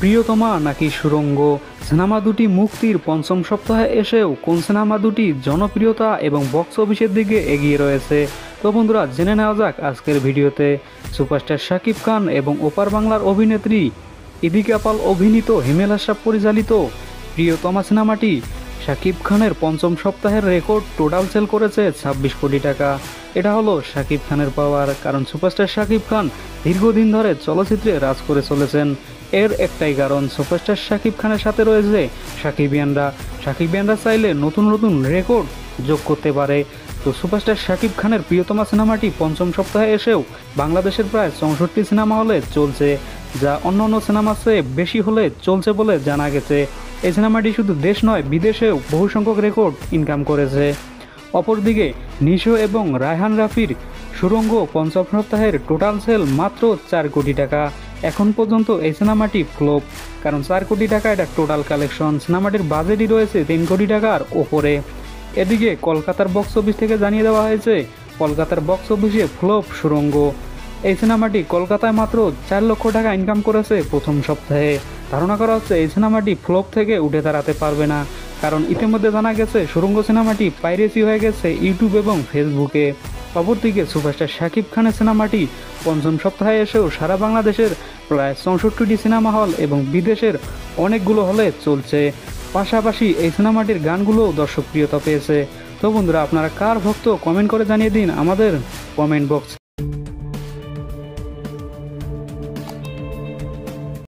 প্রিয়তমা নাকি সুরঙ্গ? সিনেমা দুটি মুক্তির পঞ্চম সপ্তাহে এসেও কোন সিনেমা দুটি জনপ্রিয়তা এবং বক্স অফিসের দিকে এগিয়ে রয়েছে? তো বন্ধুরা, জেনে নেওয়া যাক আজকের ভিডিওতে। সুপারস্টার শাকিব খান এবং ওপার বাংলার অভিনেত্রী ইদিকাপাল অভিনীত হিমেল আশরাফ পরিচালিত প্রিয়তমা সিনেমাটি শাকিব খানের পঞ্চম সপ্তাহের রেকর্ড টোটাল সেল করেছে ছাব্বিশ কোটি টাকা। এটা হলো শাকিব খানের পাওয়ার, কারণ সুপারস্টার শাকিব খান দীর্ঘদিন ধরে চলচ্চিত্রে রাজ করে চলেছেন। এর একটাই কারণ, সুপারস্টার শাকিব খানের সাথে রয়েছে সাকিবিয়ানরা সাকিবিয়ানরা চাইলে নতুন নতুন রেকর্ড যোগ করতে পারে। তো সুপারস্টার শাকিব খানের প্রিয়তমা সিনেমাটি পঞ্চম সপ্তাহে এসেও বাংলাদেশের প্রায় চৌষট্টি সিনেমা হলে চলছে, যা অন্য অন্য সিনেমার চেয়ে বেশি হলে চলছে বলে জানা গেছে। এই সিনেমাটি শুধু দেশ নয়, বিদেশেও বহু সংখ্যক রেকর্ড ইনকাম করেছে। অপরদিকে, নিশো এবং রায়হান রাফির সুরঙ্গ পঞ্চম সপ্তাহের টোটাল সেল মাত্র চার কোটি টাকা। এখন পর্যন্ত এই সিনেমাটি ফ্লোপ কারণ চার কোটি টাকা এটা টোটাল কালেকশন সিনেমাটির বাজেটই রয়েছে তিন কোটি টাকার ওপরে। এদিকে, কলকাতার বক্স অফিস থেকে জানিয়ে দেওয়া হয়েছে, কলকাতার বক্স অফিসে ফ্লোপ সুরঙ্গ। এই সিনেমাটি কলকাতায় মাত্র চার লক্ষ টাকা ইনকাম করেছে প্রথম সপ্তাহে। ধারণা করা হচ্ছে এই সিনেমাটি ফ্লপ থেকে উঠে দাঁড়াতে পারবে না, কারণ ইতিমধ্যে জানা গেছে সুরঙ্গ সিনেমাটি পাইরেসি হয়ে গেছে ইউটিউব এবং ফেসবুকে। অপরদিকে সুপারস্টার শাকিব খানের সিনেমাটি পঞ্চম সপ্তাহে এসেও সারা বাংলাদেশের প্রায় চৌষট্টিটি সিনেমা হল এবং বিদেশের অনেকগুলো হলে চলছে। পাশাপাশি এই সিনেমাটির গানগুলোও দর্শকপ্রিয়তা পেয়েছে। তো বন্ধুরা, আপনারা কার ভক্ত? কমেন্ট করে জানিয়ে দিন আমাদের কমেন্ট বক্সে।